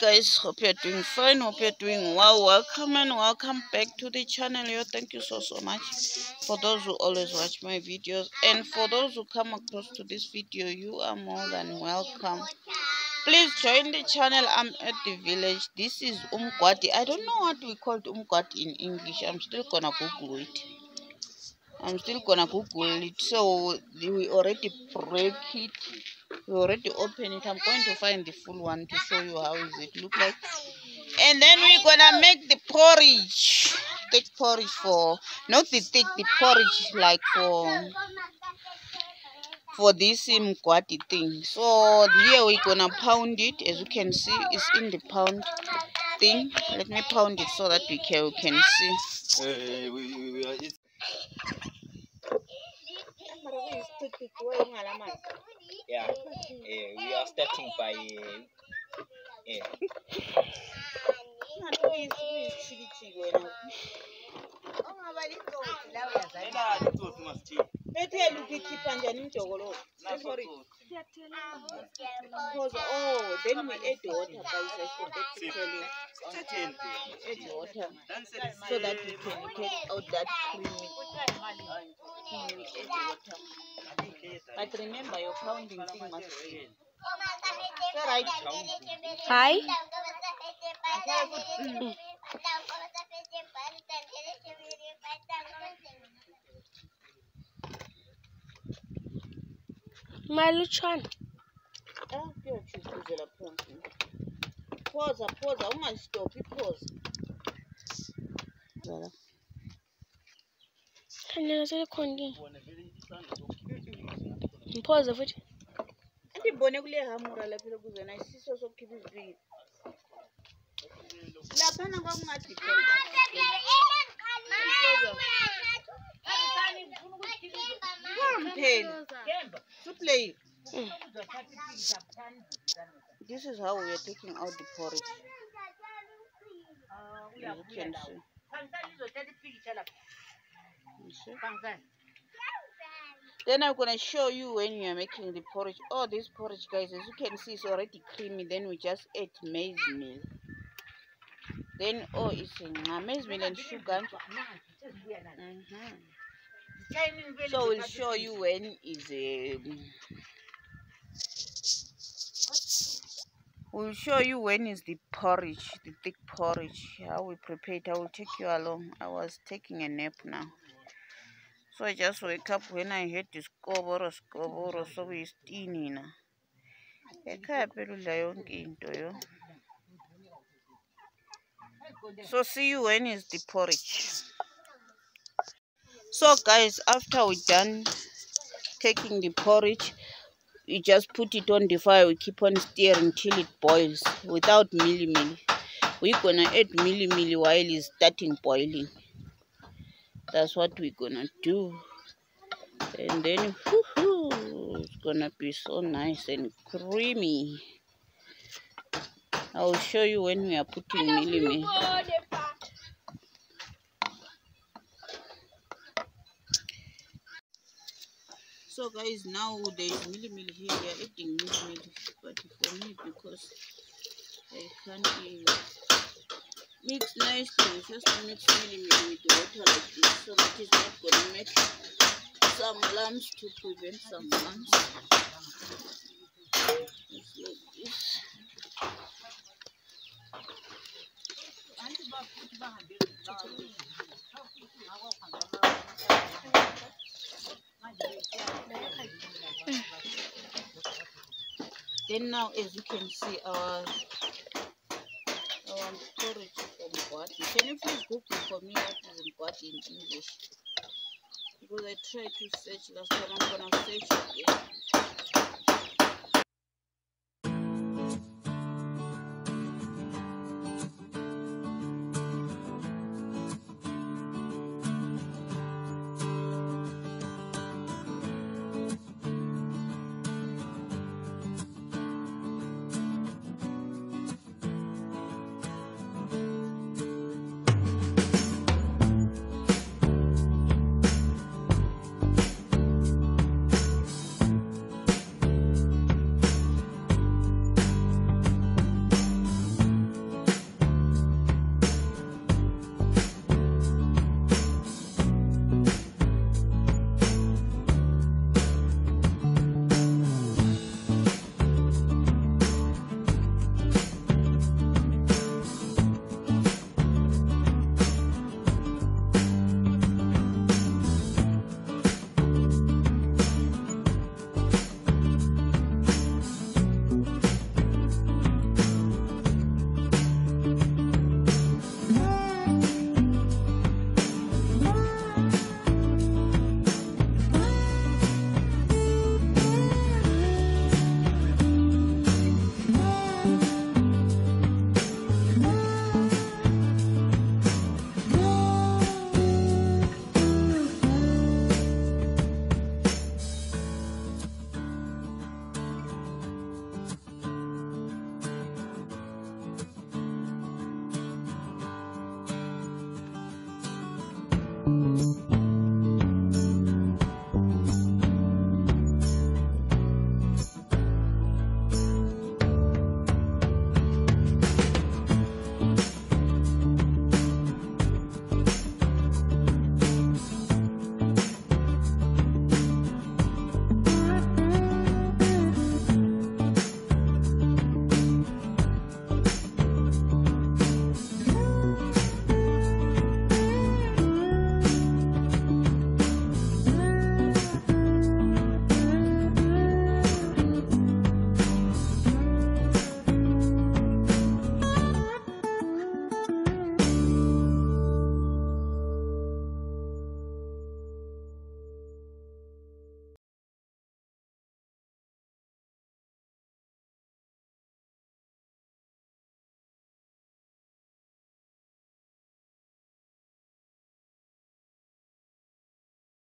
guys hope you're doing fine hope you're doing well. Welcome and welcome back to the channel yo. Thank you so so much. For those who always watch my videos and for those who come across to this video you are more than welcome. Please join the channel. I'm at the village. This is umgwadi. I don't know what we called umgwadi in english. I'm still gonna google it. I'm still gonna google it. So we already break it we already open it i'm going to find the full one to show you how is it look like. And then we're gonna make the porridge. Thick porridge for not the thick the porridge like for for this mgwati thing. So here we're gonna pound it. As you can see it's in the pound thing. Let me pound it so that we can we can see Uh, we, we, we are, it's, yeah, uh, we are starting by uh, uh, bethele ukuyikhipha njani imjokolo Sorry. Because, oh then we add water guys i forgot to tell you add water so that we can get out that creamy thing we add water but remember your pounding thing must be Hi. Malutshwana. Akuyotshuzuzela phansi. Phoza, phoza, ungazitophi, phoza. Handlela selikhondile. Mphoza futhi. Andibone kule hamura laphela kuzona isiso sokukhipha izibili. Laphana kwakungathi. Phoza. Phela suplay this is how we are taking out the porridge as you can see You see? Then I'm gonna show you when you are making the porridge. Oh, this porridge, guys, as you can see, it's already creamy. Then we just add maize meal. Then oh, it's in uh, maize meal and sugar. Mhm. So we'll show you when is um, We'll show you when is the porridge, the thick porridge, how we prepare it. I will take you along. I was taking a nap now. So I just wake up when I heard the skoboro skoboro so kuyisitini na. Ekhaya phela udla yonke into yo. So see you when is the porridge. So guys, after we're done taking the porridge, we just put it on the fire. We keep on stirring till it boils without mealie meal. We're gonna add mealie meal while it's starting boiling. That's what we're gonna do. And then whoo, it's gonna be so nice and creamy. I will show you when we are putting mealie meal. So guys, now there is mealie meal here. We are eating mealie meal, but for me because I can't uh, mix nicely, we just mix mealie meal with water like this, so that it's not gonna make some lumps to prevent some lumps. Like this. Then now, as you can see, uh, our our porridge from Gwati. Can you please Google for me what is in Gwati in English? Because I tried to search last time. I'm gonna search again.